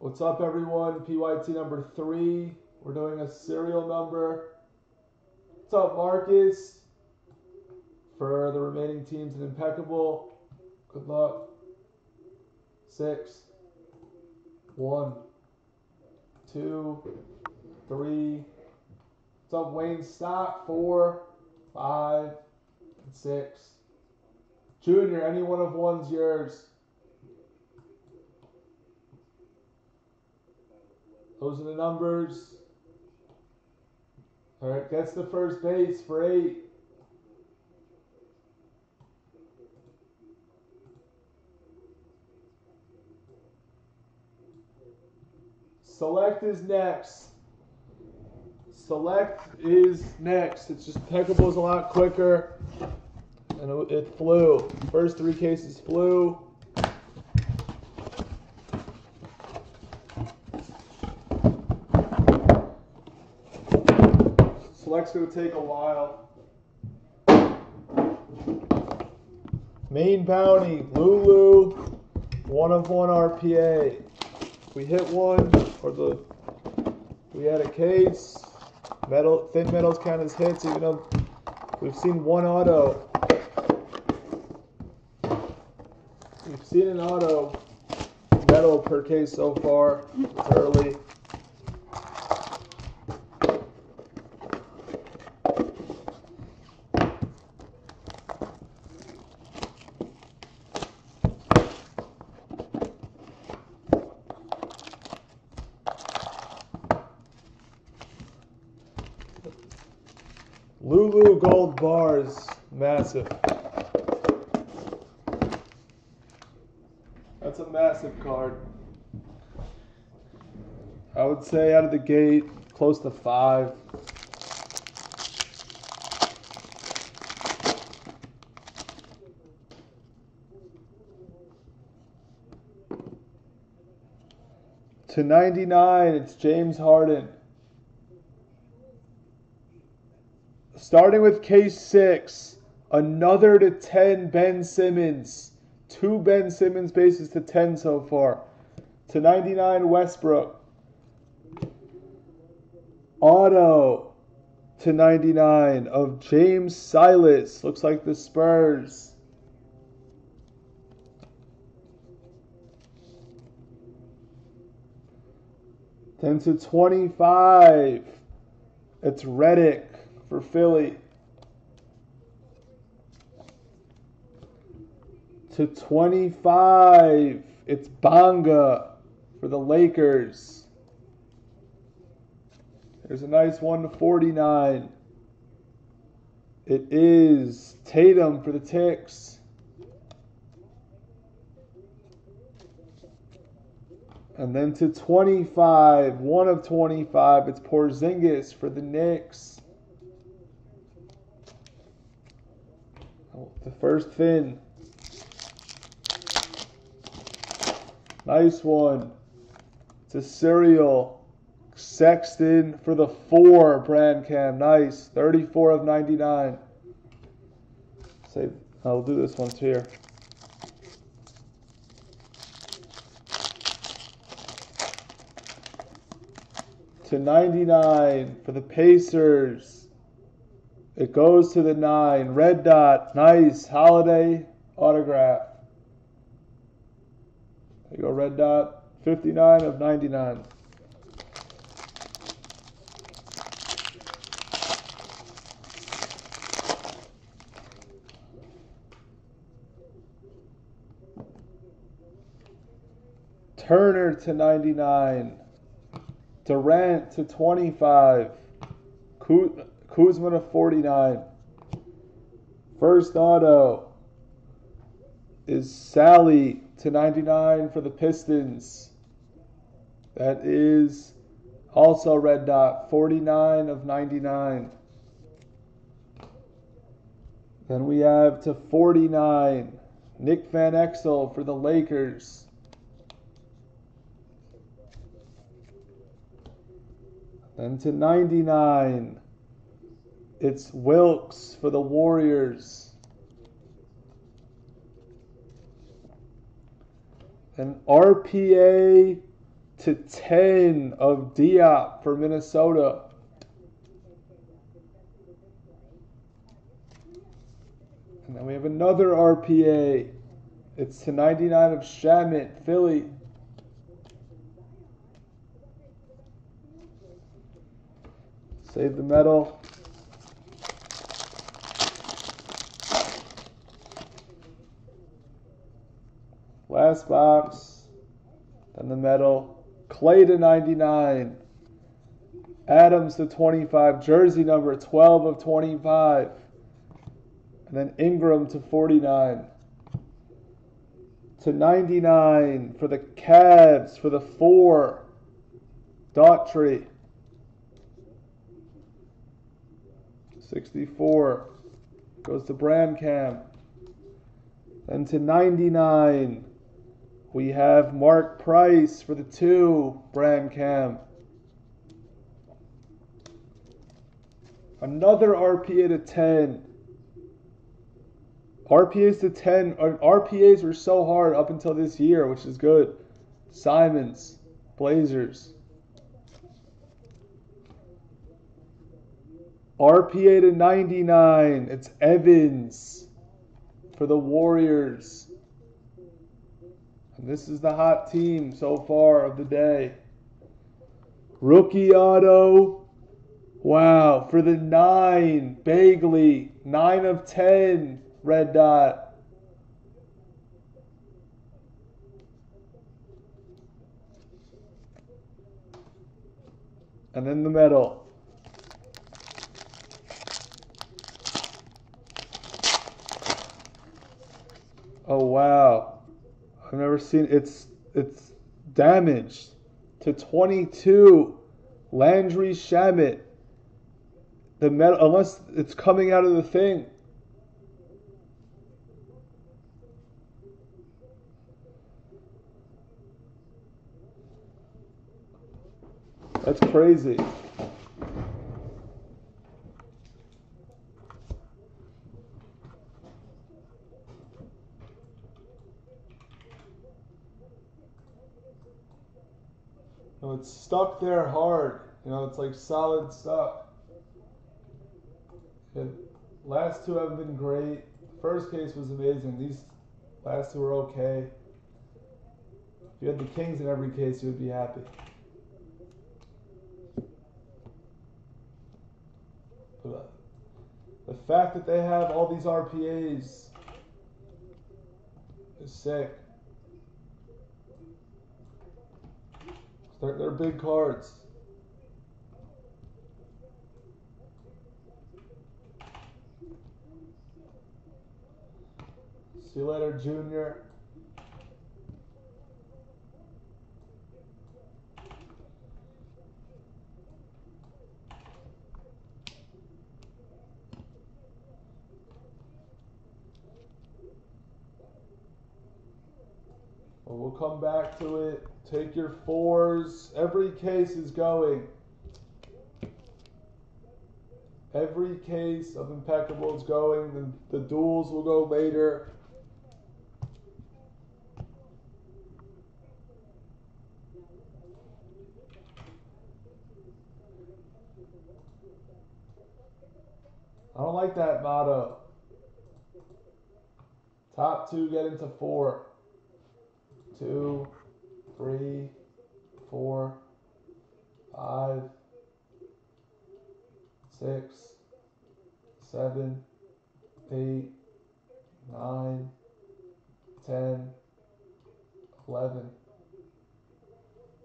What's up, everyone? PYT number three. We're doing a serial number. What's up, Marcus? For the remaining teams in Impeccable, good luck. Six, one, two, three. What's up, Wayne Stock? Four, five, and six. Junior, any one of one's yours. Those are the numbers. All right, gets the first base for eight. Select is next. Select is next. It's just Impeccable is a lot quicker. And it flew. First three cases flew. Select's gonna take a while. Main bounty, Lulu, one of one RPA. We hit one, or the we had a case. Metal thin metals count as hits, even though we've seen one auto. We've seen an auto metal per case so far. It's early. Lulu gold bars, massive. That's a massive card. I would say out of the gate, close to five. To 99, it's James Harden. Starting with case six, another to 10 Ben Simmons. Two Ben Simmons bases to 10 so far. To 99 Westbrook. Auto to 99 of James Silas. Looks like the Spurs. Ten to 25. It's Redick for Philly. To 25, it's Bonga for the Lakers. There's a nice one to 49. It is Tatum for the Ticks. And then to 25, one of 25, it's Porzingis for the Knicks. The first fin. Nice one. It's a serial. Sexton for the four, brand cam. Nice. 34 of 99. Save. I'll do this one here. To 99 for the Pacers. It goes to the nine. Red dot. Nice. Holiday autograph. There you go, red dot. 59 of 99. Turner to 99. Durant to 25. Kuzma to 49. First auto is Sally to 99 for the Pistons. That is also red dot, 49 of 99. Then we have to 49, Nick Van Exel for the Lakers. Then to 99, it's Wilkes for the Warriors. An RPA to 10 of Diop for Minnesota. And then we have another RPA. It's to 99 of Shamet, Philly. Save the metal. Last box. Then the metal. Clay to 99. Adams to 25. Jersey number 12 of 25. And then Ingram to 49. To 99 for the Cavs for the four. Daugherty. 64 goes to Brandcam. Then to 99, we have Mark Price for the two, Brandcam. Another RPA to 10. RPAs to 10. RPAs were so hard up until this year, which is good. Simons, Blazers. RPA to 99. It's Evans for the Warriors. And this is the hot team so far of the day. Rookie auto. Wow. For the 9, Bagley. 9 of 10, red dot. And then the medal. Oh wow. I've never seen it's it's damaged to 22. Landry Shamet. The metal unless it's coming out of the thing. That's crazy. Know, it's stuck there hard. You know, it's like solid stuck. And last two haven't been great. First case was amazing. These last two were okay. If you had the Kings in every case, you would be happy. But uh, the fact that they have all these RPAs is sick. They're, they're big cards. See you later, Junior. We'll come back to it. Take your fours. Every case is going. Every case of impeccable is going. The, the duels will go later. I don't like that motto. Top two get into four. Two three, four, five, six, seven, eight, nine, ten, eleven.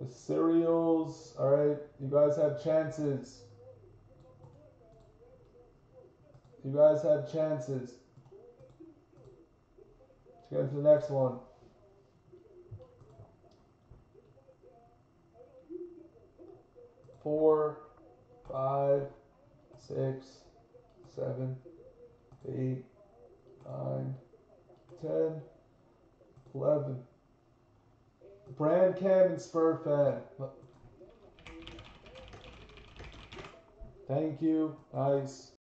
The serials, all right, you guys have chances. You guys have chances. Let's get to the next one. Four, five, six, seven, eight, nine, ten, eleven. Brand Cam and Spur Fan. Thank you. Nice.